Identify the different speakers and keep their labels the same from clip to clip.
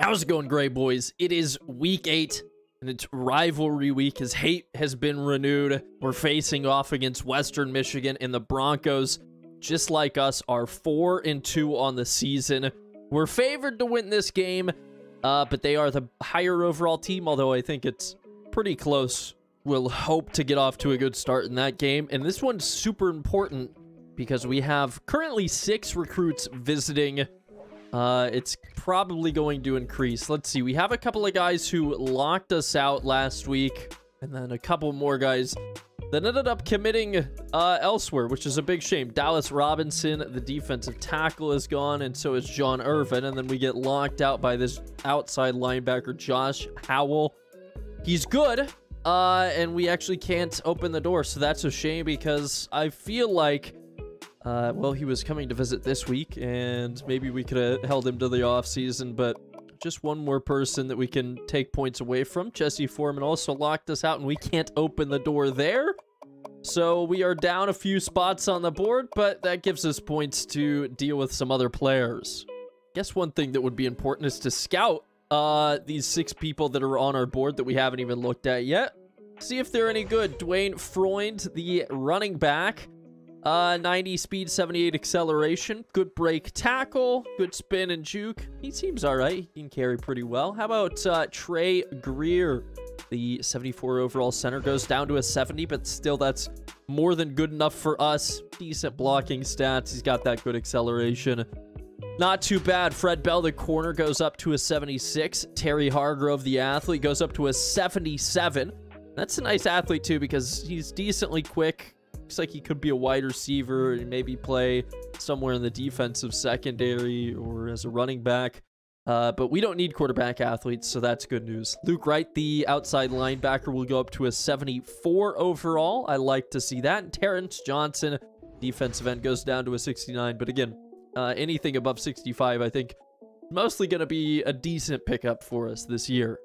Speaker 1: How's it going, Gray Boys? It is week eight, and it's rivalry week as hate has been renewed. We're facing off against Western Michigan, and the Broncos, just like us, are four and two on the season. We're favored to win this game, uh, but they are the higher overall team, although I think it's pretty close. We'll hope to get off to a good start in that game, and this one's super important because we have currently six recruits visiting uh, it's probably going to increase. Let's see. We have a couple of guys who locked us out last week, and then a couple more guys that ended up committing uh, elsewhere, which is a big shame. Dallas Robinson, the defensive tackle, is gone, and so is John Irvin. And then we get locked out by this outside linebacker, Josh Howell. He's good, uh, and we actually can't open the door, so that's a shame because I feel like uh, well, he was coming to visit this week, and maybe we could have held him to the off season, but just one more person that we can take points away from. Jesse Foreman also locked us out, and we can't open the door there. So we are down a few spots on the board, but that gives us points to deal with some other players. Guess one thing that would be important is to scout uh, these six people that are on our board that we haven't even looked at yet. See if they're any good. Dwayne Freund, the running back. Uh, 90 speed, 78 acceleration. Good break tackle. Good spin and juke. He seems all right. He can carry pretty well. How about uh, Trey Greer? The 74 overall center goes down to a 70, but still that's more than good enough for us. Decent blocking stats. He's got that good acceleration. Not too bad. Fred Bell, the corner, goes up to a 76. Terry Hargrove, the athlete, goes up to a 77. That's a nice athlete, too, because he's decently quick looks like he could be a wide receiver and maybe play somewhere in the defensive secondary or as a running back. Uh, but we don't need quarterback athletes, so that's good news. Luke Wright, the outside linebacker, will go up to a 74 overall. I like to see that. And Terrence Johnson, defensive end, goes down to a 69. But again, uh, anything above 65, I think, mostly going to be a decent pickup for us this year.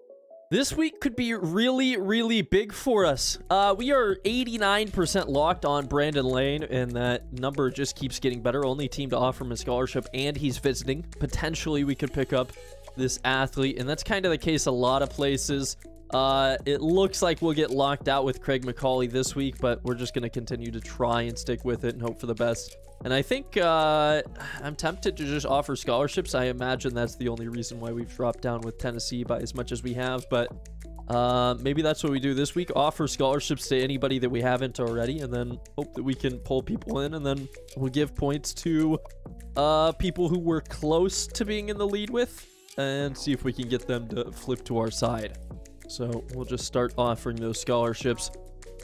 Speaker 1: This week could be really, really big for us. Uh, we are 89% locked on Brandon Lane, and that number just keeps getting better. Only team to offer him a scholarship, and he's visiting. Potentially, we could pick up this athlete, and that's kind of the case a lot of places. Uh, it looks like we'll get locked out with Craig McCauley this week, but we're just going to continue to try and stick with it and hope for the best. And I think uh, I'm tempted to just offer scholarships. I imagine that's the only reason why we've dropped down with Tennessee by as much as we have. But uh, maybe that's what we do this week. Offer scholarships to anybody that we haven't already. And then hope that we can pull people in. And then we'll give points to uh, people who we're close to being in the lead with. And see if we can get them to flip to our side. So we'll just start offering those scholarships.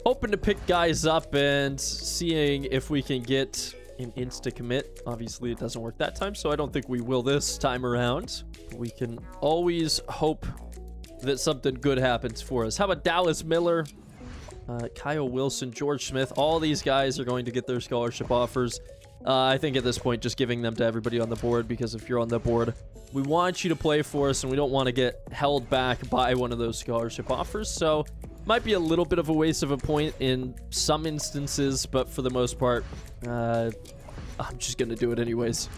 Speaker 1: Hoping to pick guys up and seeing if we can get an insta commit. Obviously, it doesn't work that time, so I don't think we will this time around. We can always hope that something good happens for us. How about Dallas Miller, uh, Kyle Wilson, George Smith? All these guys are going to get their scholarship offers. Uh, I think at this point, just giving them to everybody on the board because if you're on the board, we want you to play for us and we don't want to get held back by one of those scholarship offers. So might be a little bit of a waste of a point in some instances, but for the most part, uh, I'm just going to do it anyways.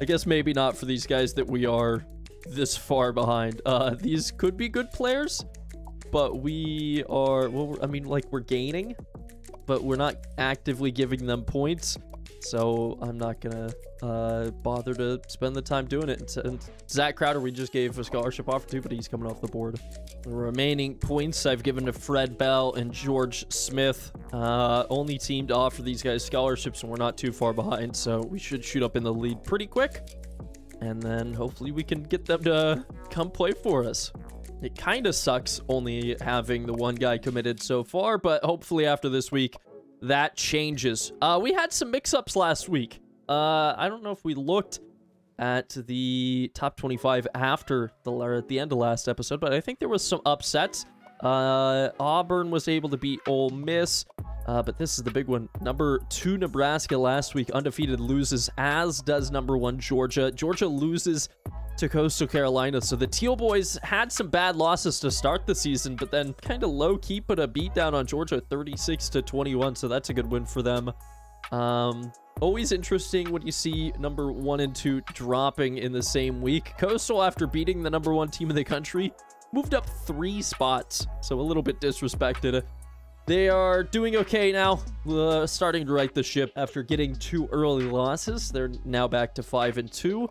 Speaker 1: I guess maybe not for these guys that we are this far behind. Uh, these could be good players, but we are, well, I mean, like, we're gaining, but we're not actively giving them points. So I'm not going to uh, bother to spend the time doing it. And Zach Crowder, we just gave a scholarship offer to, but he's coming off the board. Remaining points I've given to Fred Bell and George Smith. Uh, only team to offer these guys scholarships, and we're not too far behind. So we should shoot up in the lead pretty quick. And then hopefully we can get them to come play for us. It kind of sucks only having the one guy committed so far, but hopefully after this week, that changes. Uh, we had some mix-ups last week. Uh, I don't know if we looked at the top 25 after the or at the end of last episode, but I think there was some upsets. Uh, Auburn was able to beat Ole Miss, uh, but this is the big one. Number two Nebraska last week undefeated loses, as does number one Georgia. Georgia loses to Coastal Carolina. So the Teal Boys had some bad losses to start the season, but then kind of low key put a beat down on Georgia 36 to 21. So that's a good win for them. Um, Always interesting when you see number one and two dropping in the same week. Coastal, after beating the number one team in the country, moved up three spots. So a little bit disrespected. They are doing okay now, uh, starting to right the ship after getting two early losses. They're now back to 5 and 2.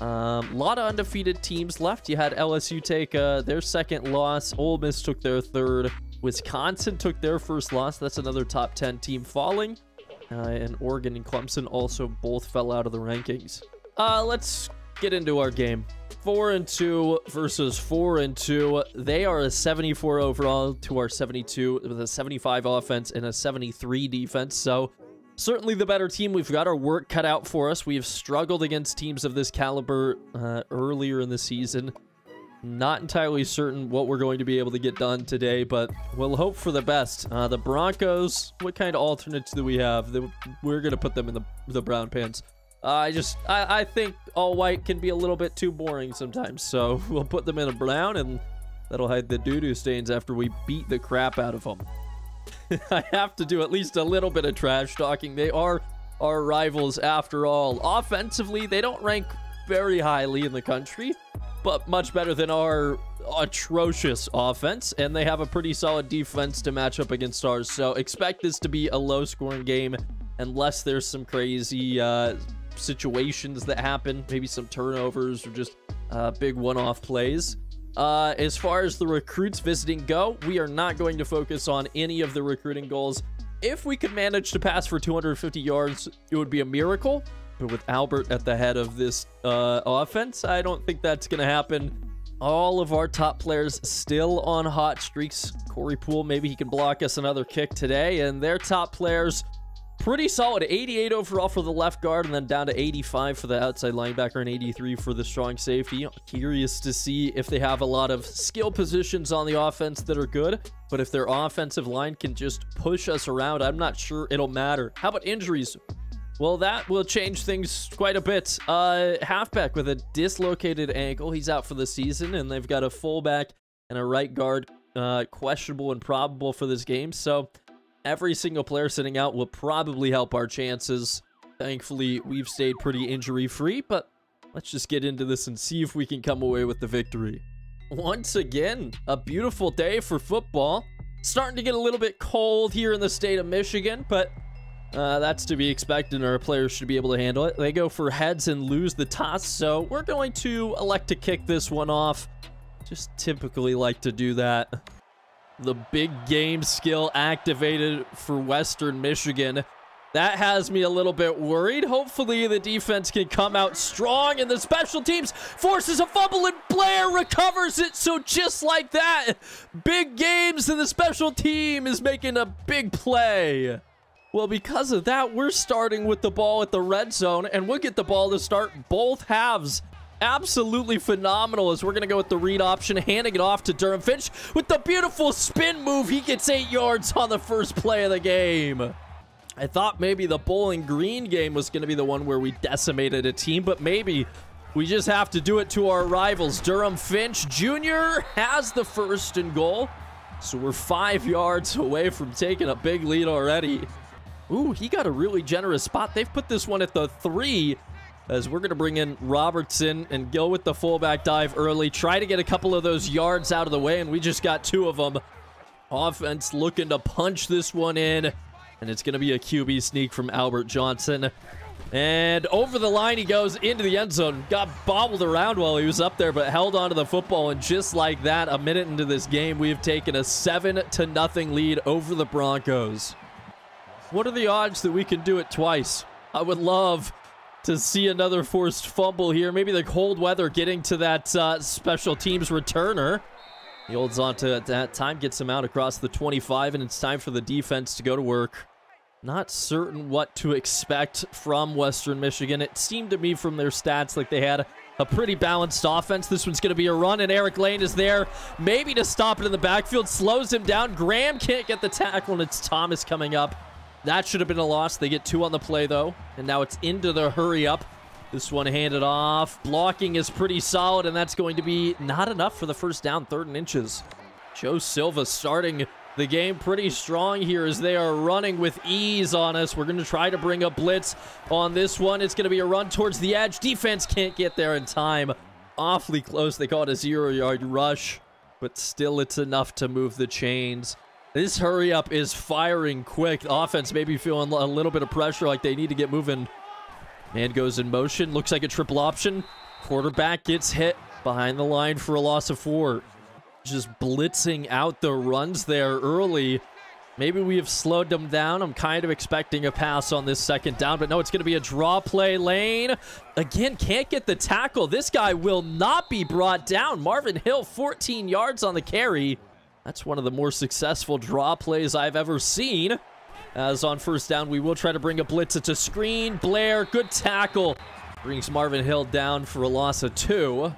Speaker 1: A um, lot of undefeated teams left. You had LSU take uh, their second loss. Ole Miss took their third. Wisconsin took their first loss. That's another top 10 team falling. Uh, and Oregon and Clemson also both fell out of the rankings. Uh, let's get into our game. 4 and 2 versus 4 and 2. They are a 74 overall to our 72 with a 75 offense and a 73 defense. So certainly the better team. We've got our work cut out for us. We've struggled against teams of this caliber uh, earlier in the season. Not entirely certain what we're going to be able to get done today, but we'll hope for the best. Uh, the Broncos, what kind of alternates do we have? We're going to put them in the, the brown pants. Uh, I just, I, I think all white can be a little bit too boring sometimes. So we'll put them in a brown and that'll hide the doo-doo stains after we beat the crap out of them. I have to do at least a little bit of trash talking. They are our rivals after all. Offensively, they don't rank very highly in the country, but much better than our atrocious offense, and they have a pretty solid defense to match up against ours. So expect this to be a low-scoring game unless there's some crazy uh, situations that happen, maybe some turnovers or just uh, big one-off plays. Uh, as far as the recruits visiting go, we are not going to focus on any of the recruiting goals. If we could manage to pass for 250 yards, it would be a miracle. But with Albert at the head of this uh, offense, I don't think that's going to happen. All of our top players still on hot streaks. Corey Poole, maybe he can block us another kick today. And their top players pretty solid 88 overall for the left guard and then down to 85 for the outside linebacker and 83 for the strong safety curious to see if they have a lot of skill positions on the offense that are good but if their offensive line can just push us around i'm not sure it'll matter how about injuries well, that will change things quite a bit. Uh, halfback with a dislocated ankle. He's out for the season, and they've got a fullback and a right guard uh, questionable and probable for this game. So every single player sitting out will probably help our chances. Thankfully, we've stayed pretty injury-free, but let's just get into this and see if we can come away with the victory. Once again, a beautiful day for football. Starting to get a little bit cold here in the state of Michigan, but uh, that's to be expected, and our players should be able to handle it. They go for heads and lose the toss, so we're going to elect to kick this one off. Just typically like to do that. The big game skill activated for Western Michigan. That has me a little bit worried. Hopefully the defense can come out strong and the special teams forces a fumble and Blair recovers it. So just like that, big games and the special team is making a big play. Well, because of that, we're starting with the ball at the red zone and we'll get the ball to start both halves absolutely phenomenal as we're going to go with the read option, handing it off to Durham Finch with the beautiful spin move. He gets eight yards on the first play of the game. I thought maybe the Bowling Green game was going to be the one where we decimated a team, but maybe we just have to do it to our rivals. Durham Finch Jr. has the first and goal. So we're five yards away from taking a big lead already. Ooh, he got a really generous spot. They've put this one at the three as we're going to bring in Robertson and go with the fullback dive early. Try to get a couple of those yards out of the way, and we just got two of them. Offense looking to punch this one in, and it's going to be a QB sneak from Albert Johnson. And over the line he goes into the end zone. Got bobbled around while he was up there, but held onto the football. And just like that, a minute into this game, we have taken a 7 to nothing lead over the Broncos. What are the odds that we can do it twice? I would love to see another forced fumble here. Maybe the cold weather getting to that uh, special teams returner. He holds on to that time, gets him out across the 25, and it's time for the defense to go to work. Not certain what to expect from Western Michigan. It seemed to me from their stats like they had a pretty balanced offense. This one's going to be a run, and Eric Lane is there maybe to stop it in the backfield. Slows him down. Graham can't get the tackle, and it's Thomas coming up. That should have been a loss. They get two on the play, though. And now it's into the hurry up. This one handed off. Blocking is pretty solid, and that's going to be not enough for the first down, third and inches. Joe Silva starting the game pretty strong here as they are running with ease on us. We're going to try to bring a blitz on this one. It's going to be a run towards the edge. Defense can't get there in time. Awfully close. They call it a zero-yard rush, but still it's enough to move the chains. This hurry up is firing quick. Offense maybe feeling a little bit of pressure like they need to get moving. Man goes in motion. Looks like a triple option. Quarterback gets hit behind the line for a loss of four just blitzing out the runs there early. Maybe we have slowed them down. I'm kind of expecting a pass on this second down, but no, it's going to be a draw play lane. Again, can't get the tackle. This guy will not be brought down. Marvin Hill, 14 yards on the carry. That's one of the more successful draw plays I've ever seen. As on first down, we will try to bring a blitz. It's a screen. Blair, good tackle. Brings Marvin Hill down for a loss of two.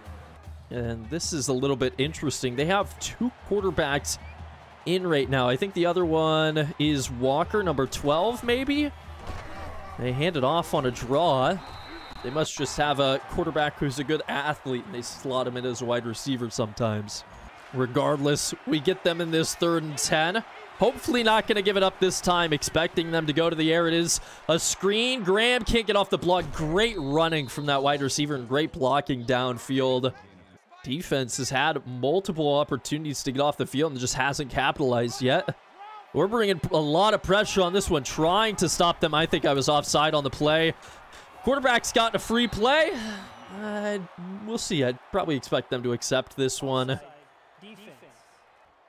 Speaker 1: And this is a little bit interesting. They have two quarterbacks in right now. I think the other one is Walker, number 12, maybe? They hand it off on a draw. They must just have a quarterback who's a good athlete, and they slot him in as a wide receiver sometimes. Regardless, we get them in this third and 10. Hopefully not going to give it up this time, expecting them to go to the air. It is a screen. Graham can't get off the block. Great running from that wide receiver and great blocking downfield defense has had multiple opportunities to get off the field and just hasn't capitalized yet. We're bringing a lot of pressure on this one, trying to stop them. I think I was offside on the play. Quarterback's gotten a free play. Uh, we'll see. I'd probably expect them to accept this one.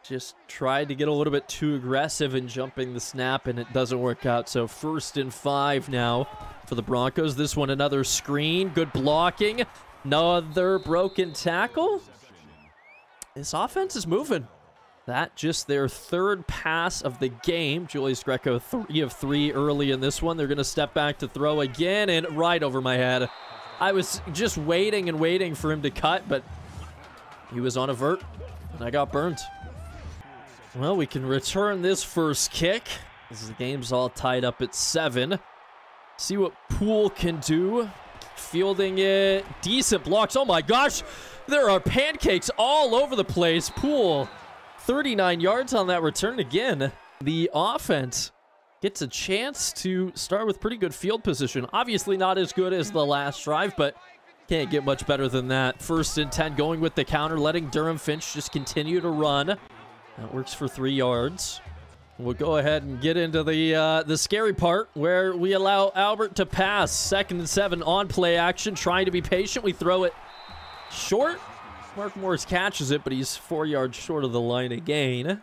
Speaker 1: Just tried to get a little bit too aggressive in jumping the snap, and it doesn't work out. So first and five now for the Broncos. This one another screen. Good blocking. Another broken tackle. This offense is moving. That just their third pass of the game. Julius Greco, three of three early in this one. They're going to step back to throw again and right over my head. I was just waiting and waiting for him to cut, but he was on a vert, and I got burned. Well, we can return this first kick. As the game's all tied up at seven. See what Poole can do. Fielding it. Decent blocks. Oh my gosh. There are pancakes all over the place. Poole, 39 yards on that return again. The offense gets a chance to start with pretty good field position. Obviously not as good as the last drive, but can't get much better than that. First and 10 going with the counter, letting Durham Finch just continue to run. That works for three yards. We'll go ahead and get into the uh, the scary part where we allow Albert to pass. Second and seven on play action, trying to be patient. We throw it short. Mark Morris catches it, but he's four yards short of the line again.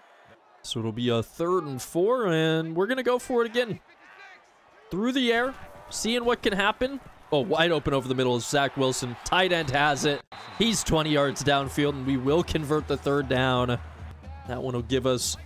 Speaker 1: So it'll be a third and four, and we're going to go for it again. Through the air, seeing what can happen. Oh, wide open over the middle is Zach Wilson. Tight end has it. He's 20 yards downfield, and we will convert the third down. That one will give us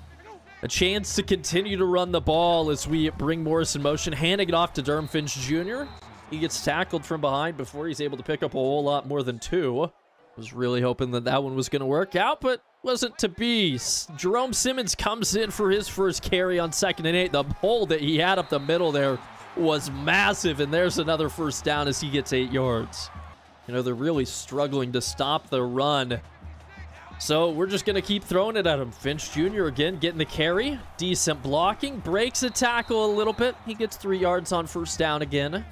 Speaker 1: a chance to continue to run the ball as we bring Morris in motion, handing it off to Durham Finch Jr. He gets tackled from behind before he's able to pick up a whole lot more than two. Was really hoping that that one was going to work out, but wasn't to be. Jerome Simmons comes in for his first carry on second and eight. The hole that he had up the middle there was massive, and there's another first down as he gets eight yards. You know, they're really struggling to stop the run so we're just going to keep throwing it at him. Finch Jr. again getting the carry. Decent blocking. Breaks a tackle a little bit. He gets three yards on first down again.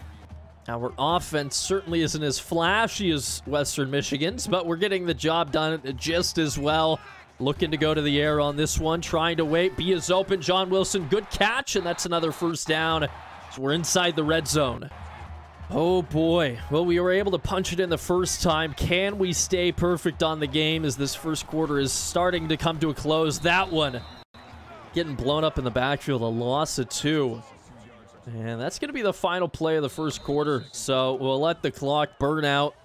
Speaker 1: Our offense certainly isn't as flashy as Western Michigan's, but we're getting the job done just as well. Looking to go to the air on this one. Trying to wait. B is open. John Wilson, good catch, and that's another first down. So we're inside the red zone. Oh boy. Well, we were able to punch it in the first time. Can we stay perfect on the game as this first quarter is starting to come to a close? That one getting blown up in the backfield. A loss of two. And that's going to be the final play of the first quarter. So we'll let the clock burn out.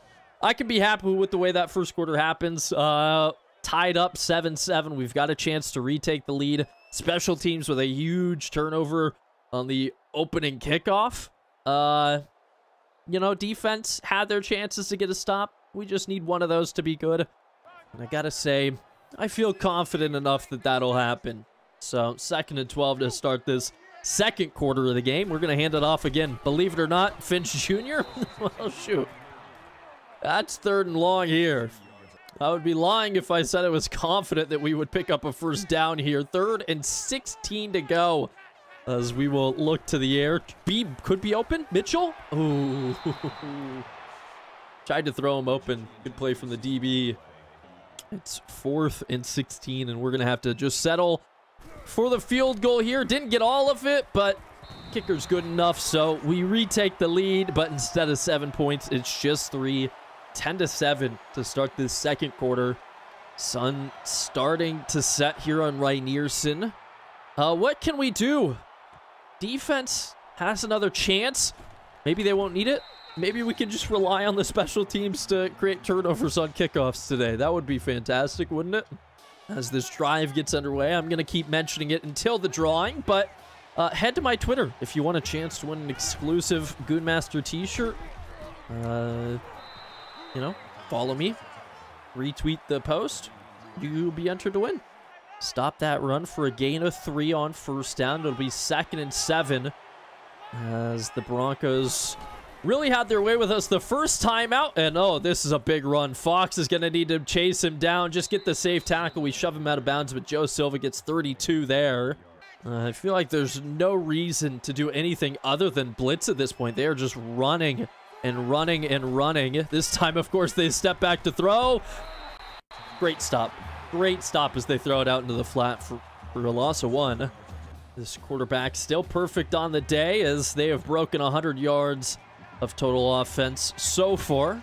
Speaker 1: I can be happy with the way that first quarter happens. Uh, tied up 7-7. We've got a chance to retake the lead. Special teams with a huge turnover on the opening kickoff. Uh, you know, defense had their chances to get a stop. We just need one of those to be good. And I gotta say, I feel confident enough that that'll happen. So, second and 12 to start this second quarter of the game. We're going to hand it off again. Believe it or not, Finch Jr.? well, shoot. That's third and long here. I would be lying if I said I was confident that we would pick up a first down here. Third and 16 to go as we will look to the air. B could be open. Mitchell? Ooh. Tried to throw him open. Good play from the DB. It's fourth and 16, and we're going to have to just settle for the field goal here. Didn't get all of it, but kicker's good enough. So we retake the lead, but instead of seven points, it's just three. 10 to 7 to start this second quarter. Sun starting to set here on Rynearson. Uh, what can we do? Defense has another chance. Maybe they won't need it. Maybe we can just rely on the special teams to create turnovers on kickoffs today. That would be fantastic, wouldn't it? As this drive gets underway, I'm going to keep mentioning it until the drawing, but uh, head to my Twitter if you want a chance to win an exclusive Goonmaster t-shirt. Uh, you know, follow me, retweet the post, you'll be entered to win. Stop that run for a gain of three on first down. It'll be second and seven as the Broncos really had their way with us the first time out. And oh, this is a big run. Fox is going to need to chase him down. Just get the safe tackle. We shove him out of bounds, but Joe Silva gets 32 there. Uh, I feel like there's no reason to do anything other than blitz at this point. They are just running and running and running. This time, of course, they step back to throw. Great stop. Great stop as they throw it out into the flat for, for a loss of one. This quarterback still perfect on the day as they have broken 100 yards of total offense so far.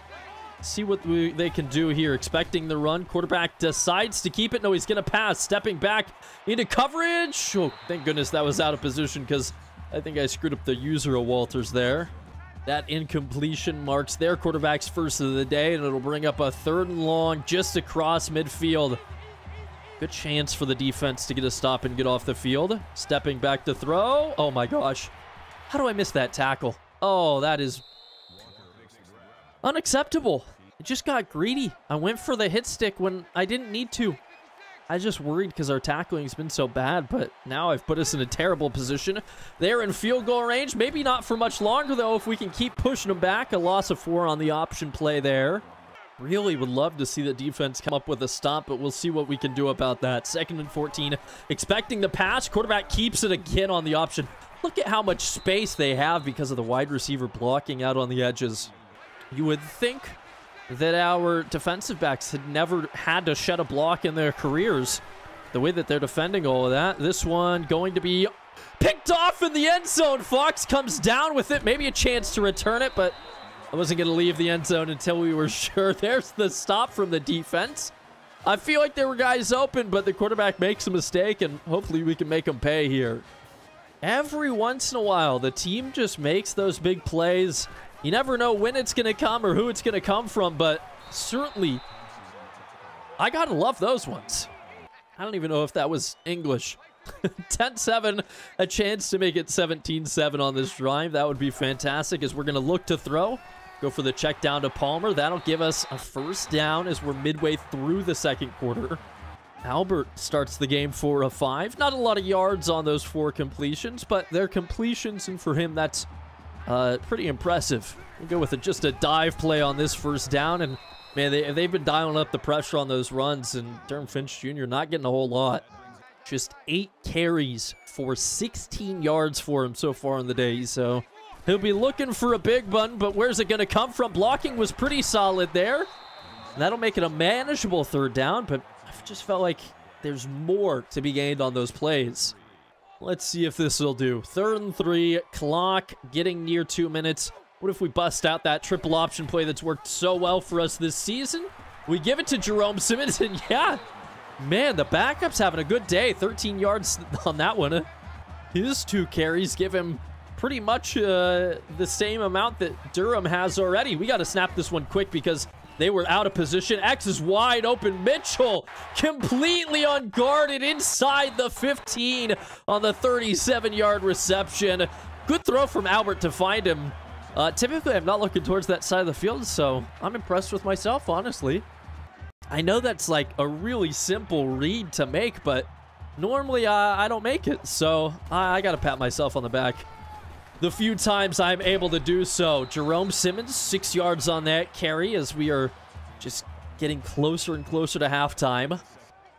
Speaker 1: See what we, they can do here. Expecting the run. Quarterback decides to keep it. No, he's going to pass. Stepping back into coverage. Oh, thank goodness that was out of position because I think I screwed up the user of Walters there. That incompletion marks their quarterback's first of the day, and it'll bring up a third and long just across midfield. Good chance for the defense to get a stop and get off the field. Stepping back to throw. Oh my gosh. How do I miss that tackle? Oh, that is unacceptable. It just got greedy. I went for the hit stick when I didn't need to. I just worried because our tackling's been so bad, but now I've put us in a terrible position. They're in field goal range. Maybe not for much longer, though, if we can keep pushing them back. A loss of four on the option play there. Really would love to see the defense come up with a stop, but we'll see what we can do about that. Second and 14, expecting the pass. Quarterback keeps it again on the option. Look at how much space they have because of the wide receiver blocking out on the edges. You would think that our defensive backs had never had to shed a block in their careers. The way that they're defending all of that. This one going to be picked off in the end zone. Fox comes down with it. Maybe a chance to return it, but I wasn't going to leave the end zone until we were sure. There's the stop from the defense. I feel like there were guys open, but the quarterback makes a mistake, and hopefully we can make them pay here. Every once in a while, the team just makes those big plays you never know when it's going to come or who it's going to come from, but certainly I got to love those ones. I don't even know if that was English. 10-7, a chance to make it 17-7 on this drive. That would be fantastic as we're going to look to throw. Go for the check down to Palmer. That'll give us a first down as we're midway through the second quarter. Albert starts the game for a five. Not a lot of yards on those four completions, but they're completions, and for him, that's uh, pretty impressive. We'll go with a, just a dive play on this first down, and man, they, they've been dialing up the pressure on those runs, and Durham Finch Jr. not getting a whole lot. Just eight carries for 16 yards for him so far in the day, so he'll be looking for a big one, but where's it going to come from? Blocking was pretty solid there. That'll make it a manageable third down, but I just felt like there's more to be gained on those plays. Let's see if this will do. Third and three, clock getting near two minutes. What if we bust out that triple option play that's worked so well for us this season? We give it to Jerome Simmons, and yeah, man, the backup's having a good day. 13 yards on that one. His two carries give him pretty much uh, the same amount that Durham has already. We got to snap this one quick because they were out of position. X is wide open. Mitchell completely unguarded inside the 15 on the 37-yard reception. Good throw from Albert to find him. Uh, typically, I'm not looking towards that side of the field, so I'm impressed with myself, honestly. I know that's like a really simple read to make, but normally uh, I don't make it, so I, I got to pat myself on the back the few times I'm able to do so. Jerome Simmons, six yards on that carry as we are just getting closer and closer to halftime.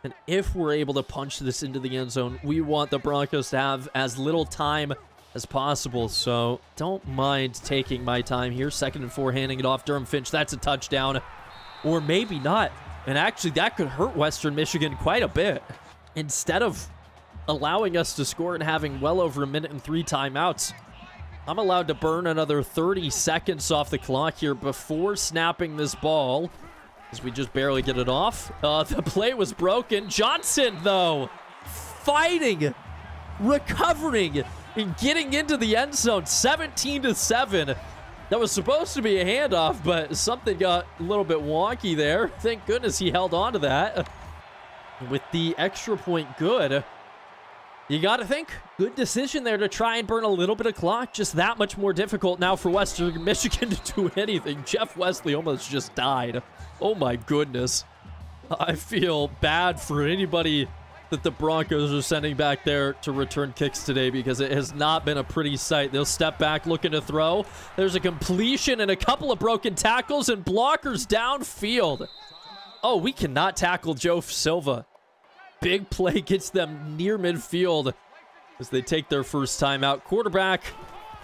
Speaker 1: And if we're able to punch this into the end zone, we want the Broncos to have as little time as possible. So don't mind taking my time here. Second and four, handing it off. Durham Finch, that's a touchdown. Or maybe not. And actually, that could hurt Western Michigan quite a bit. Instead of allowing us to score and having well over a minute and three timeouts, I'm allowed to burn another 30 seconds off the clock here before snapping this ball as we just barely get it off. Uh, the play was broken. Johnson, though, fighting, recovering, and getting into the end zone. 17 to 7. That was supposed to be a handoff, but something got a little bit wonky there. Thank goodness he held on to that. With the extra point good, you got to think. Good decision there to try and burn a little bit of clock. Just that much more difficult now for Western Michigan to do anything. Jeff Wesley almost just died. Oh my goodness. I feel bad for anybody that the Broncos are sending back there to return kicks today because it has not been a pretty sight. They'll step back looking to throw. There's a completion and a couple of broken tackles and blockers downfield. Oh, we cannot tackle Joe Silva. Big play gets them near midfield as they take their first time out. Quarterback,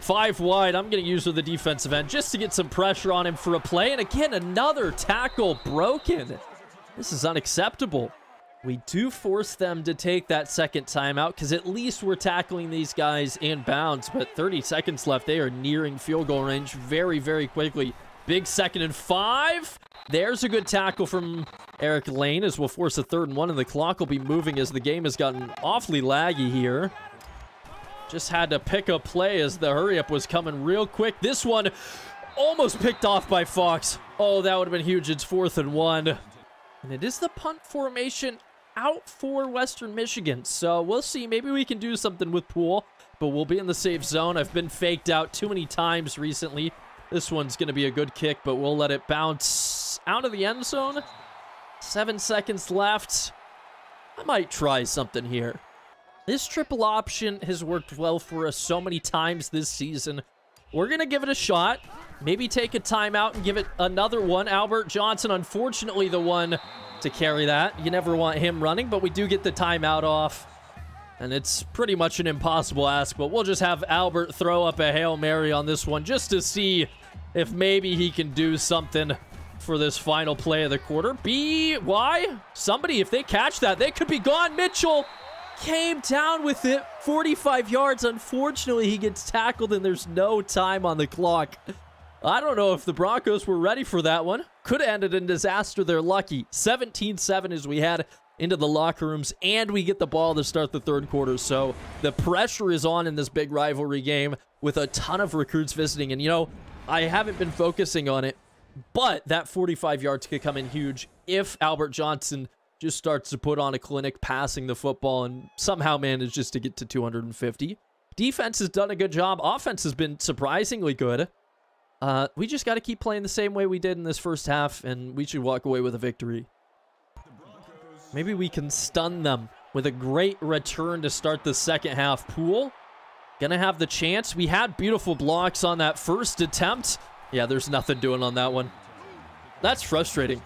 Speaker 1: five wide. I'm going to use with the defensive end just to get some pressure on him for a play. And again, another tackle broken. This is unacceptable. We do force them to take that second timeout because at least we're tackling these guys in bounds. But 30 seconds left. They are nearing field goal range very, very quickly. Big second and five. There's a good tackle from Eric Lane as we'll force a third and one, and the clock will be moving as the game has gotten awfully laggy here. Just had to pick a play as the hurry up was coming real quick. This one almost picked off by Fox. Oh, that would have been huge. It's fourth and one. And it is the punt formation out for Western Michigan. So we'll see. Maybe we can do something with Poole, but we'll be in the safe zone. I've been faked out too many times recently. This one's going to be a good kick, but we'll let it bounce out of the end zone. Seven seconds left. I might try something here. This triple option has worked well for us so many times this season. We're going to give it a shot. Maybe take a timeout and give it another one. Albert Johnson, unfortunately, the one to carry that. You never want him running, but we do get the timeout off. And it's pretty much an impossible ask, but we'll just have Albert throw up a Hail Mary on this one just to see if maybe he can do something for this final play of the quarter. B, why? Somebody, if they catch that, they could be gone. Mitchell came down with it 45 yards. Unfortunately, he gets tackled and there's no time on the clock. I don't know if the Broncos were ready for that one. Could have ended in disaster. They're lucky. 17-7 as we head into the locker rooms, and we get the ball to start the third quarter. So the pressure is on in this big rivalry game with a ton of recruits visiting. And, you know, I haven't been focusing on it, but that 45 yards could come in huge if Albert Johnson just starts to put on a clinic passing the football and somehow manages to get to 250. Defense has done a good job. Offense has been surprisingly good. Uh, we just got to keep playing the same way we did in this first half, and we should walk away with a victory. Maybe we can stun them with a great return to start the second half. Poole, gonna have the chance. We had beautiful blocks on that first attempt. Yeah, there's nothing doing on that one. That's frustrating.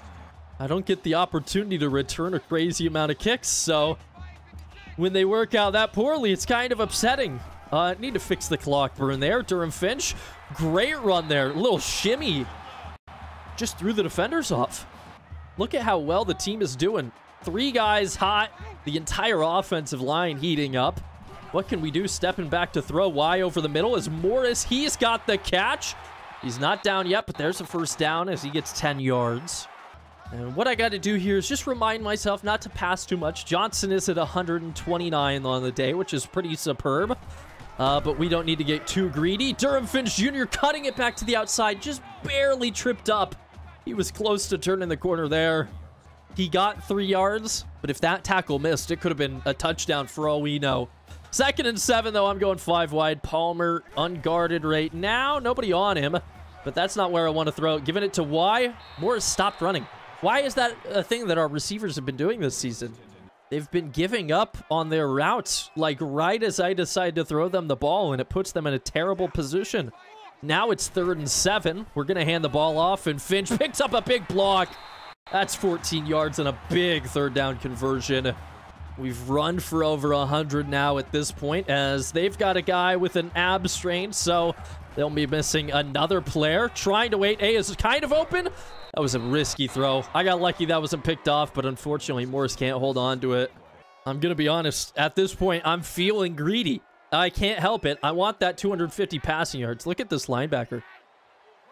Speaker 1: I don't get the opportunity to return a crazy amount of kicks, so when they work out that poorly, it's kind of upsetting. Uh, need to fix the clock burn there. Durham Finch Great run there. A little shimmy. Just threw the defenders off. Look at how well the team is doing. Three guys hot. The entire offensive line heating up. What can we do? Stepping back to throw. Y over the middle as Morris. He's got the catch. He's not down yet, but there's a first down as he gets 10 yards. And what I got to do here is just remind myself not to pass too much. Johnson is at 129 on the day, which is pretty superb. Uh, but we don't need to get too greedy. Durham Finch Jr. cutting it back to the outside, just barely tripped up. He was close to turning the corner there. He got three yards, but if that tackle missed, it could have been a touchdown for all we know. Second and seven, though. I'm going five wide. Palmer unguarded right now. Nobody on him, but that's not where I want to throw Giving it to Y. Morris stopped running. Why is that a thing that our receivers have been doing this season? They've been giving up on their routes, like right as I decide to throw them the ball, and it puts them in a terrible position. Now it's third and seven. We're going to hand the ball off, and Finch picks up a big block. That's 14 yards and a big third down conversion. We've run for over 100 now at this point as they've got a guy with an ab strain, so they'll be missing another player. Trying to wait. A is kind of open. That was a risky throw. I got lucky that wasn't picked off, but unfortunately Morris can't hold on to it. I'm going to be honest. At this point, I'm feeling greedy. I can't help it. I want that 250 passing yards. Look at this linebacker.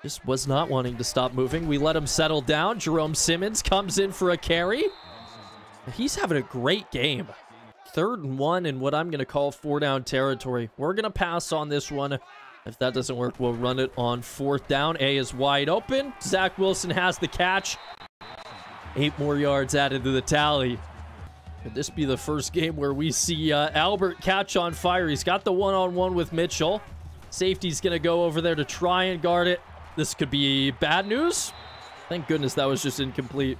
Speaker 1: Just was not wanting to stop moving. We let him settle down. Jerome Simmons comes in for a carry. He's having a great game. Third and one in what I'm going to call four down territory. We're going to pass on this one. If that doesn't work, we'll run it on fourth down. A is wide open. Zach Wilson has the catch. Eight more yards added to the tally. Could this be the first game where we see uh, Albert catch on fire? He's got the one-on-one -on -one with Mitchell. Safety's going to go over there to try and guard it. This could be bad news. Thank goodness that was just incomplete.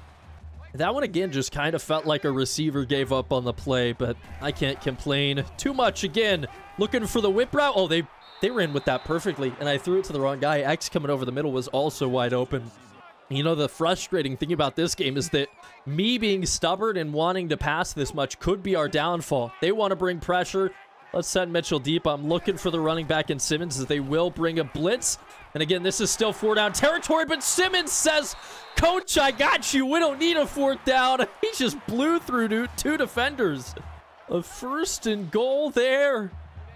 Speaker 1: That one, again, just kind of felt like a receiver gave up on the play, but I can't complain too much. Again, looking for the whip route. Oh, they, they ran with that perfectly, and I threw it to the wrong guy. X coming over the middle was also wide open. You know, the frustrating thing about this game is that me being stubborn and wanting to pass this much could be our downfall. They want to bring pressure. Let's send Mitchell deep. I'm looking for the running back in Simmons as they will bring a blitz. And again, this is still four down territory, but Simmons says, Coach, I got you. We don't need a fourth down. He just blew through two defenders. A first and goal there.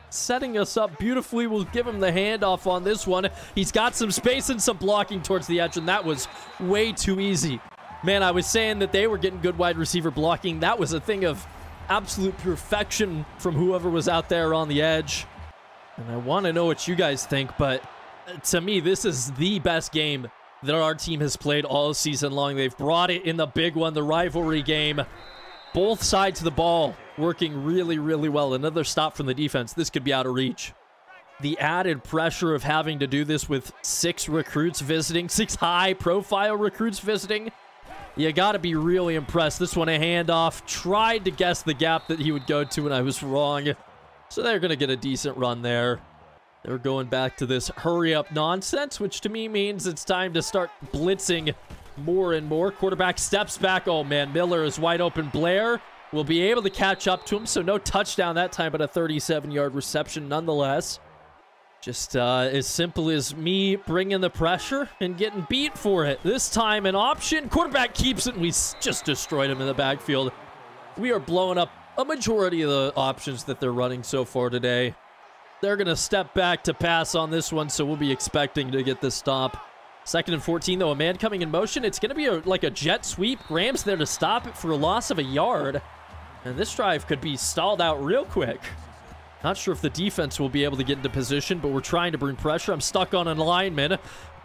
Speaker 1: Setting us up beautifully. We'll give him the handoff on this one. He's got some space and some blocking towards the edge, and that was way too easy. Man, I was saying that they were getting good wide receiver blocking. That was a thing of absolute perfection from whoever was out there on the edge. And I want to know what you guys think, but uh, to me, this is the best game that our team has played all season long. They've brought it in the big one, the rivalry game. Both sides of the ball working really, really well. Another stop from the defense. This could be out of reach. The added pressure of having to do this with six recruits visiting, six high-profile recruits visiting. You got to be really impressed. This one a handoff. Tried to guess the gap that he would go to, and I was wrong. So they're going to get a decent run there. They're going back to this hurry up nonsense, which to me means it's time to start blitzing more and more. Quarterback steps back. Oh, man, Miller is wide open. Blair will be able to catch up to him, so no touchdown that time, but a 37-yard reception nonetheless. Just uh, as simple as me bringing the pressure and getting beat for it. This time an option. Quarterback keeps it, and we just destroyed him in the backfield. We are blowing up a majority of the options that they're running so far today. They're going to step back to pass on this one, so we'll be expecting to get this stop. Second and 14, though, a man coming in motion. It's going to be a, like a jet sweep. Graham's there to stop it for a loss of a yard. And this drive could be stalled out real quick. Not sure if the defense will be able to get into position, but we're trying to bring pressure. I'm stuck on an lineman.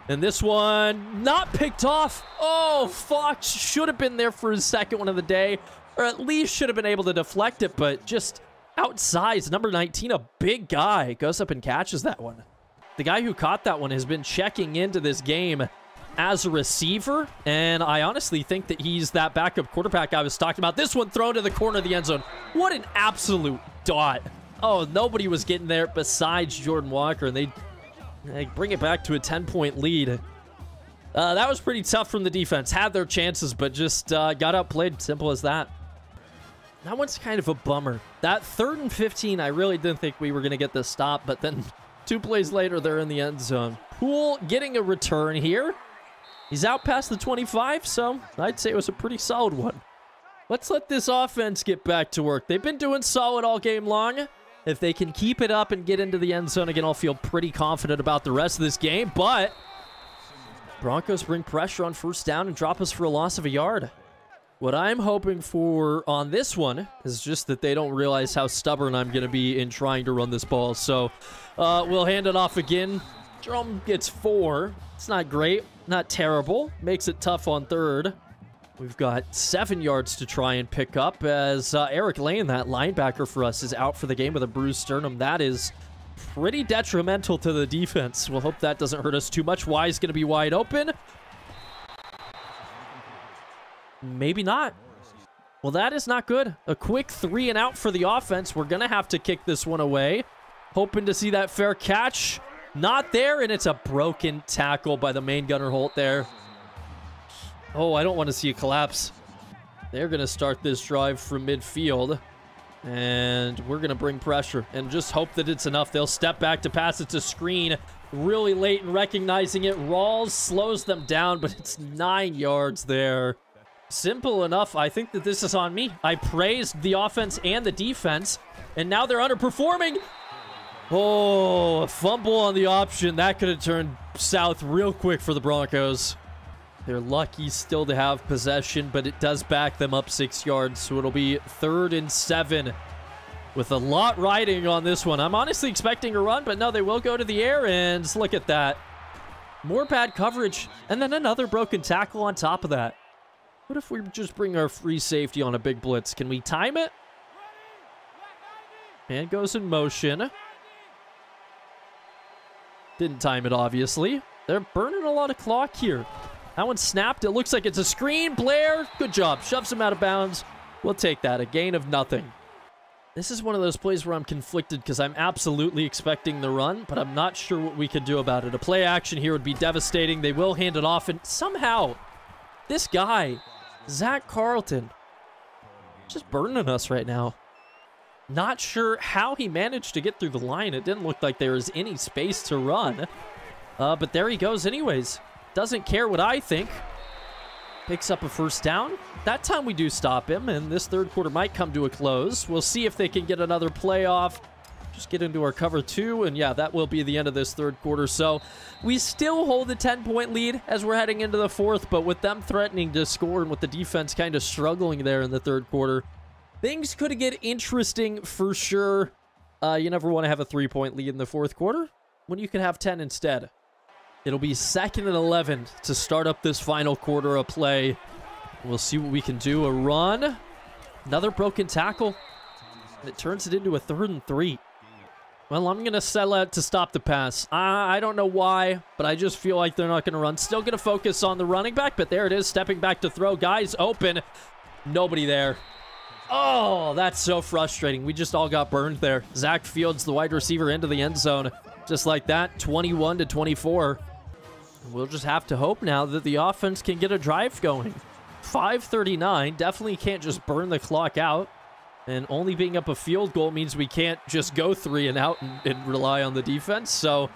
Speaker 1: And this one, not picked off. Oh, Fox should have been there for his second one of the day. Or at least should have been able to deflect it, but just outsized. Number 19, a big guy, goes up and catches that one. The guy who caught that one has been checking into this game as a receiver, and I honestly think that he's that backup quarterback I was talking about. This one thrown to the corner of the end zone. What an absolute dot. Oh, nobody was getting there besides Jordan Walker, and they, they bring it back to a 10-point lead. Uh, that was pretty tough from the defense. Had their chances, but just uh, got outplayed. Simple as that. That one's kind of a bummer. That third and 15, I really didn't think we were going to get this stop, but then two plays later, they're in the end zone. Poole getting a return here. He's out past the 25, so I'd say it was a pretty solid one. Let's let this offense get back to work. They've been doing solid all game long. If they can keep it up and get into the end zone again, I'll feel pretty confident about the rest of this game, but Broncos bring pressure on first down and drop us for a loss of a yard. What I'm hoping for on this one is just that they don't realize how stubborn I'm going to be in trying to run this ball. So uh, we'll hand it off again. Jerome gets four. It's not great, not terrible. Makes it tough on third. We've got seven yards to try and pick up as uh, Eric Lane, that linebacker for us, is out for the game with a bruised sternum. That is pretty detrimental to the defense. We'll hope that doesn't hurt us too much. Wise going to be wide open. Maybe not. Well, that is not good. A quick three and out for the offense. We're going to have to kick this one away. Hoping to see that fair catch. Not there, and it's a broken tackle by the main gunner Holt there. Oh, I don't want to see a collapse. They're going to start this drive from midfield. And we're going to bring pressure and just hope that it's enough. They'll step back to pass it to screen really late in recognizing it. Rawls slows them down, but it's nine yards there. Simple enough. I think that this is on me. I praised the offense and the defense, and now they're underperforming. Oh, a fumble on the option. That could have turned south real quick for the Broncos. They're lucky still to have possession, but it does back them up six yards, so it'll be third and seven with a lot riding on this one. I'm honestly expecting a run, but no, they will go to the air, and look at that. More bad coverage, and then another broken tackle on top of that. What if we just bring our free safety on a big blitz? Can we time it? Man goes in motion. Didn't time it, obviously. They're burning a lot of clock here. That one snapped. It looks like it's a screen. Blair, good job. Shoves him out of bounds. We'll take that. A gain of nothing. This is one of those plays where I'm conflicted because I'm absolutely expecting the run, but I'm not sure what we can do about it. A play action here would be devastating. They will hand it off, and somehow, this guy, Zach Carlton, just burning us right now. Not sure how he managed to get through the line. It didn't look like there was any space to run. Uh, but there he goes anyways. Doesn't care what I think. Picks up a first down. That time we do stop him, and this third quarter might come to a close. We'll see if they can get another playoff. Just get into our cover two, and yeah, that will be the end of this third quarter. So we still hold the 10-point lead as we're heading into the fourth, but with them threatening to score and with the defense kind of struggling there in the third quarter, things could get interesting for sure. Uh, you never want to have a three-point lead in the fourth quarter when you can have 10 instead. It'll be second and 11 to start up this final quarter of play. We'll see what we can do. A run. Another broken tackle. And it turns it into a third and three. Well, I'm going to settle out to stop the pass. I don't know why, but I just feel like they're not going to run. Still going to focus on the running back, but there it is, stepping back to throw. Guys open. Nobody there. Oh, that's so frustrating. We just all got burned there. Zach Fields, the wide receiver, into the end zone. Just like that, 21 to 24. We'll just have to hope now that the offense can get a drive going. 539, definitely can't just burn the clock out. And only being up a field goal means we can't just go three and out and, and rely on the defense. So,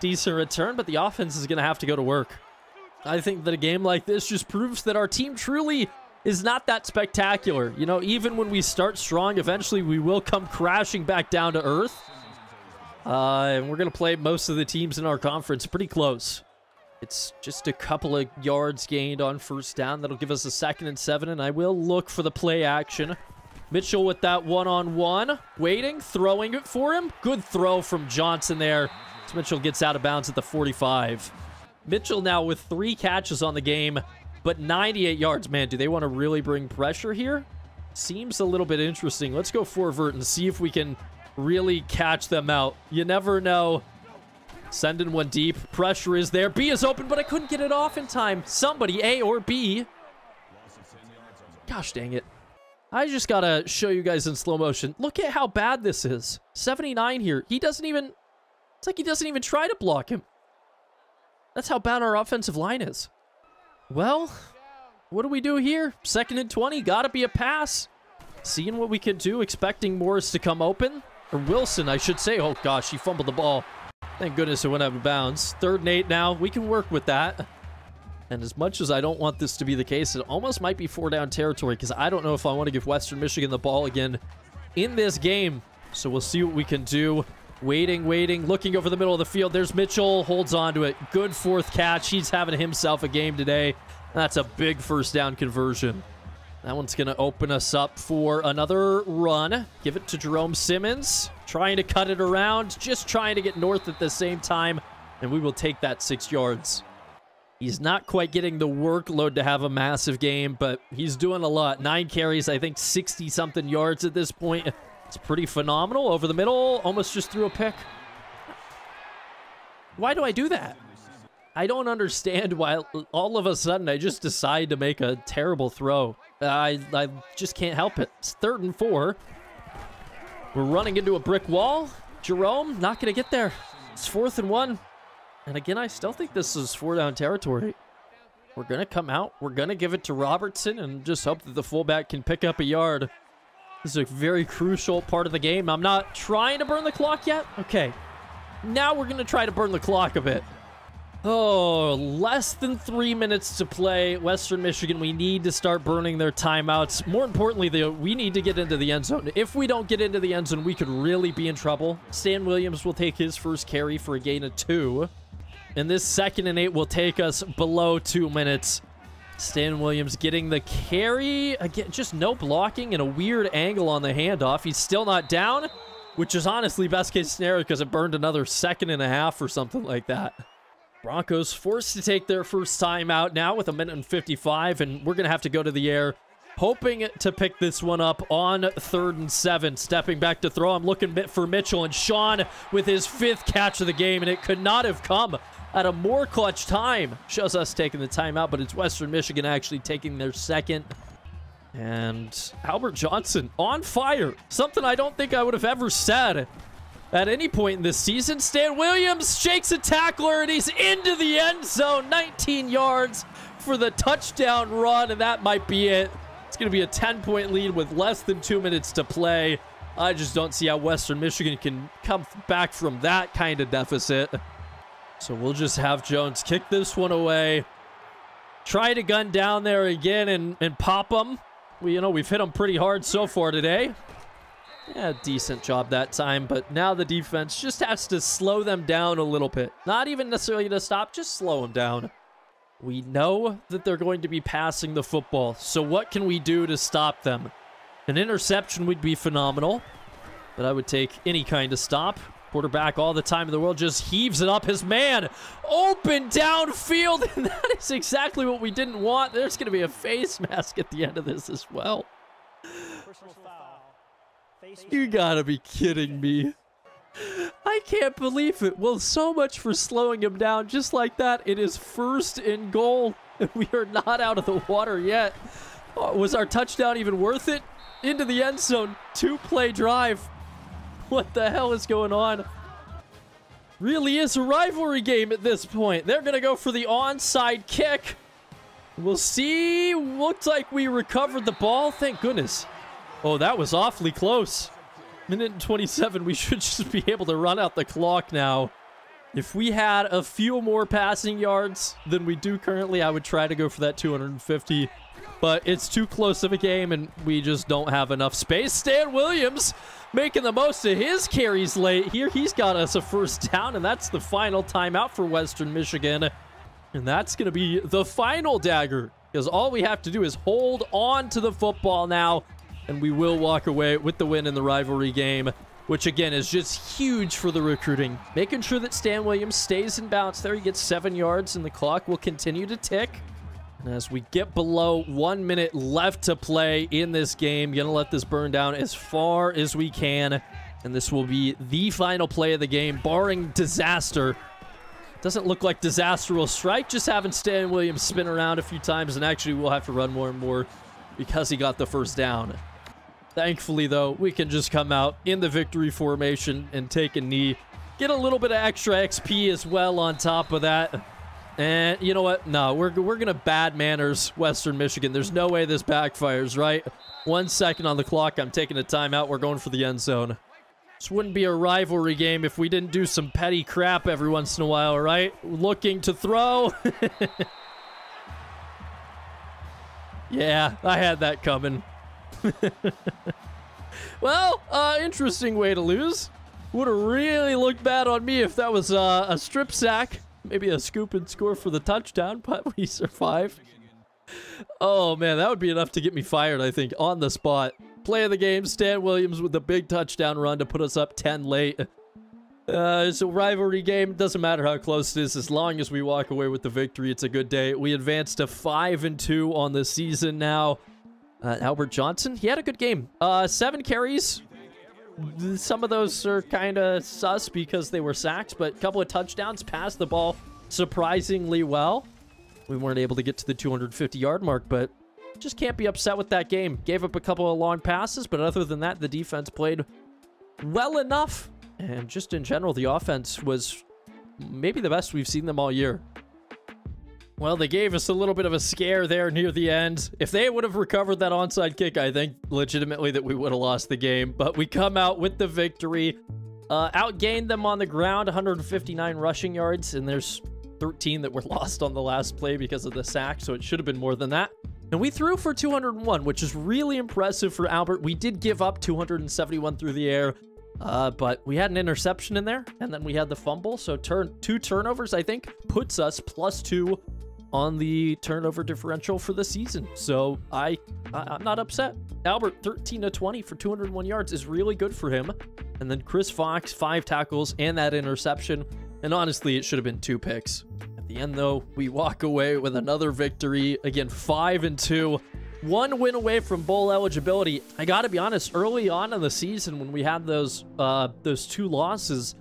Speaker 1: decent return, but the offense is going to have to go to work. I think that a game like this just proves that our team truly is not that spectacular. You know, even when we start strong, eventually we will come crashing back down to earth. Uh, and we're going to play most of the teams in our conference pretty close. It's just a couple of yards gained on first down. That'll give us a second and seven, and I will look for the play action. Mitchell with that one-on-one. -on -one. Waiting, throwing it for him. Good throw from Johnson there. As Mitchell gets out of bounds at the 45. Mitchell now with three catches on the game, but 98 yards. Man, do they want to really bring pressure here? Seems a little bit interesting. Let's go for Vert and see if we can really catch them out. You never know. Sending one deep. Pressure is there. B is open, but I couldn't get it off in time. Somebody, A or B. Gosh dang it. I just gotta show you guys in slow motion. Look at how bad this is. 79 here. He doesn't even... It's like he doesn't even try to block him. That's how bad our offensive line is. Well, what do we do here? Second and 20. Gotta be a pass. Seeing what we can do. Expecting Morris to come open. Or Wilson, I should say. Oh, gosh, he fumbled the ball. Thank goodness it went out of bounds. Third and eight now. We can work with that. And as much as I don't want this to be the case, it almost might be four down territory because I don't know if I want to give Western Michigan the ball again in this game. So we'll see what we can do. Waiting, waiting, looking over the middle of the field. There's Mitchell, holds on to it. Good fourth catch. He's having himself a game today. That's a big first down conversion. That one's going to open us up for another run. Give it to Jerome Simmons. Trying to cut it around. Just trying to get north at the same time. And we will take that six yards. He's not quite getting the workload to have a massive game, but he's doing a lot. Nine carries, I think 60-something yards at this point. It's pretty phenomenal. Over the middle, almost just threw a pick. Why do I do that? I don't understand why all of a sudden I just decide to make a terrible throw. I, I just can't help it. It's third and four. We're running into a brick wall. Jerome, not going to get there. It's fourth and one. And again, I still think this is four down territory. We're going to come out. We're going to give it to Robertson and just hope that the fullback can pick up a yard. This is a very crucial part of the game. I'm not trying to burn the clock yet. Okay. Now we're going to try to burn the clock a bit. Oh, less than three minutes to play. Western Michigan, we need to start burning their timeouts. More importantly, though, we need to get into the end zone. If we don't get into the end zone, we could really be in trouble. Stan Williams will take his first carry for a gain of two. And this second and eight will take us below two minutes. Stan Williams getting the carry. Again, just no blocking and a weird angle on the handoff. He's still not down, which is honestly best case scenario because it burned another second and a half or something like that. Broncos forced to take their first time out now with a minute and 55, and we're going to have to go to the air, hoping to pick this one up on third and seven. Stepping back to throw, I'm looking for Mitchell, and Sean with his fifth catch of the game, and it could not have come at a more clutch time. Shows us taking the timeout, but it's Western Michigan actually taking their second. And Albert Johnson on fire. Something I don't think I would have ever said at any point in this season. Stan Williams shakes a tackler and he's into the end zone. 19 yards for the touchdown run, and that might be it. It's going to be a 10-point lead with less than two minutes to play. I just don't see how Western Michigan can come back from that kind of deficit. So we'll just have Jones kick this one away. Try to gun down there again and, and pop them. We, you know, we've hit them pretty hard so far today. Yeah, decent job that time, but now the defense just has to slow them down a little bit. Not even necessarily to stop, just slow them down. We know that they're going to be passing the football, so what can we do to stop them? An interception would be phenomenal, but I would take any kind of stop. Quarterback all the time in the world just heaves it up. His man open downfield, and that is exactly what we didn't want. There's going to be a face mask at the end of this as well. You gotta be kidding me. I can't believe it. Well, so much for slowing him down just like that. It is first in goal. We are not out of the water yet. Oh, was our touchdown even worth it? Into the end zone. Two-play drive. What the hell is going on? Really is a rivalry game at this point. They're going to go for the onside kick. We'll see. Looks like we recovered the ball. Thank goodness. Oh, that was awfully close. Minute and 27. We should just be able to run out the clock now. If we had a few more passing yards than we do currently, I would try to go for that 250. But it's too close of a game, and we just don't have enough space. Stan Williams making the most of his carries late here. He's got us a first down, and that's the final timeout for Western Michigan. And that's going to be the final dagger, because all we have to do is hold on to the football now and we will walk away with the win in the rivalry game, which again is just huge for the recruiting. Making sure that Stan Williams stays in bounds there. He gets seven yards, and the clock will continue to tick. And as we get below one minute left to play in this game, gonna let this burn down as far as we can. And this will be the final play of the game, barring disaster. Doesn't look like disaster will strike, just having Stan Williams spin around a few times, and actually we'll have to run more and more because he got the first down. Thankfully, though, we can just come out in the victory formation and take a knee. Get a little bit of extra XP as well on top of that. And you know what? No, we're, we're going to bad manners Western Michigan. There's no way this backfires, right? One second on the clock. I'm taking a timeout. We're going for the end zone. This wouldn't be a rivalry game if we didn't do some petty crap every once in a while, right? Looking to throw. yeah, I had that coming. well, uh, interesting way to lose. Would have really looked bad on me if that was uh, a strip sack. Maybe a scoop and score for the touchdown, but we survived. Oh, man, that would be enough to get me fired, I think, on the spot. Play of the game, Stan Williams with the big touchdown run to put us up 10 late. Uh, it's a rivalry game. Doesn't matter how close it is. As long as we walk away with the victory, it's a good day. We advance to 5 and 2 on the season now. Uh, Albert Johnson, he had a good game. Uh, seven carries. Some of those are kind of sus because they were sacks, but a couple of touchdowns, passed the ball surprisingly well. We weren't able to get to the 250-yard mark, but just can't be upset with that game. Gave up a couple of long passes, but other than that, the defense played well enough. And just in general, the offense was maybe the best we've seen them all year. Well, they gave us a little bit of a scare there near the end. If they would have recovered that onside kick, I think legitimately that we would have lost the game. But we come out with the victory. Uh, outgained them on the ground, 159 rushing yards, and there's 13 that were lost on the last play because of the sack, so it should have been more than that. And we threw for 201, which is really impressive for Albert. We did give up 271 through the air, uh, but we had an interception in there, and then we had the fumble. So turn two turnovers, I think, puts us plus two on the turnover differential for the season. So I, I am not upset. Albert 13 to 20 for 201 yards is really good for him. And then Chris Fox five tackles and that interception. And honestly, it should have been two picks. At the end, though, we walk away with another victory. Again, five and two. One win away from bowl eligibility. I got to be honest, early on in the season when we had those uh, those two losses,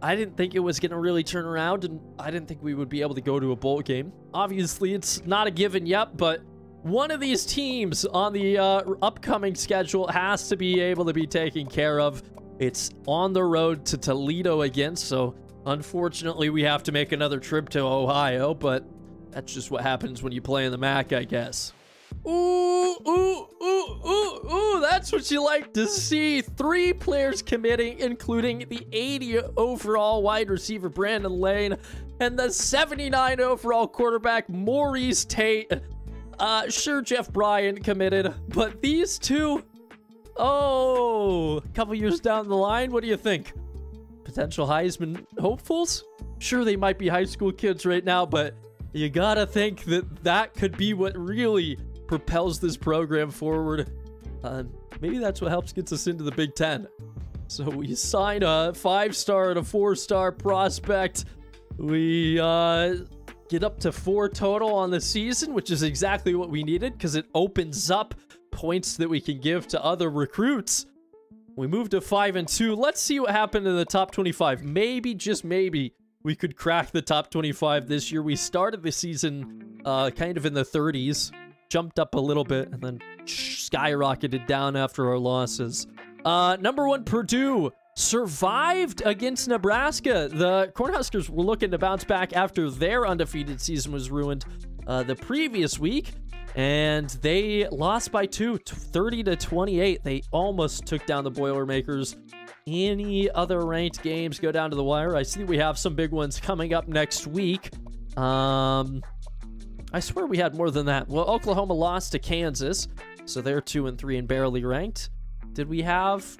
Speaker 1: I didn't think it was going to really turn around, and I didn't think we would be able to go to a bowl game. Obviously, it's not a given yet, but one of these teams on the uh, upcoming schedule has to be able to be taken care of. It's on the road to Toledo again, so unfortunately, we have to make another trip to Ohio, but that's just what happens when you play in the MAC, I guess. Ooh, ooh, ooh, ooh, ooh, that's what you like to see. Three players committing, including the 80 overall wide receiver Brandon Lane and the 79 overall quarterback Maurice Tate. Uh, sure, Jeff Bryant committed, but these two, oh, a couple years down the line, what do you think? Potential Heisman hopefuls? Sure, they might be high school kids right now, but you gotta think that that could be what really propels this program forward. Uh, maybe that's what helps gets us into the Big Ten. So we sign a five-star and a four-star prospect. We uh, get up to four total on the season, which is exactly what we needed because it opens up points that we can give to other recruits. We move to five and two. Let's see what happened in the top 25. Maybe, just maybe, we could crack the top 25 this year. We started the season uh, kind of in the 30s jumped up a little bit and then skyrocketed down after our losses. Uh, number one, Purdue survived against Nebraska. The Cornhuskers were looking to bounce back after their undefeated season was ruined uh, the previous week, and they lost by two, 30 to 28. They almost took down the Boilermakers. Any other ranked games go down to the wire? I see we have some big ones coming up next week. Um, I swear we had more than that. Well, Oklahoma lost to Kansas, so they're 2 and 3 and barely ranked. Did we have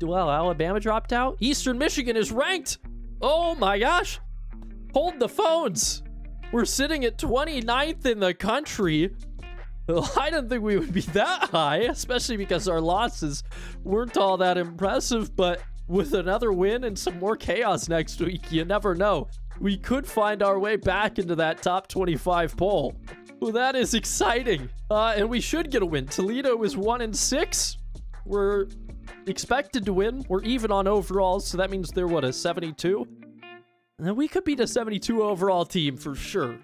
Speaker 1: well, Alabama dropped out? Eastern Michigan is ranked. Oh my gosh. Hold the phones. We're sitting at 29th in the country. Well, I didn't think we would be that high, especially because our losses weren't all that impressive, but with another win and some more chaos next week, you never know we could find our way back into that top 25 poll. Well, that is exciting. Uh, and we should get a win. Toledo is 1 and 6. We're expected to win. We're even on overalls, so that means they're, what, a 72? And then we could beat a 72 overall team for sure.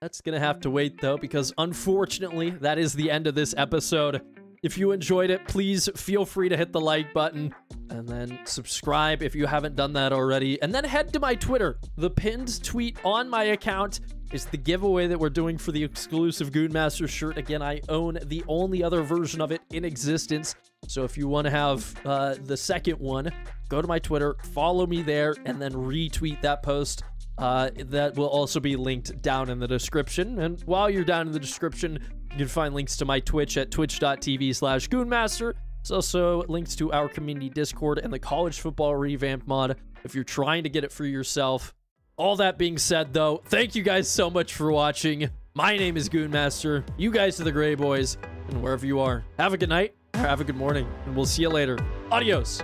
Speaker 1: That's going to have to wait, though, because unfortunately, that is the end of this episode. If you enjoyed it, please feel free to hit the like button and then subscribe if you haven't done that already. And then head to my Twitter. The pinned tweet on my account is the giveaway that we're doing for the exclusive Goonmaster shirt. Again, I own the only other version of it in existence. So if you want to have uh, the second one, go to my Twitter, follow me there, and then retweet that post. Uh, that will also be linked down in the description. And while you're down in the description, you can find links to my Twitch at twitch.tv slash goonmaster. There's also links to our community Discord and the college football revamp mod if you're trying to get it for yourself. All that being said, though, thank you guys so much for watching. My name is Goonmaster. You guys are the Gray Boys. And wherever you are, have a good night or have a good morning. And we'll see you later. Adios.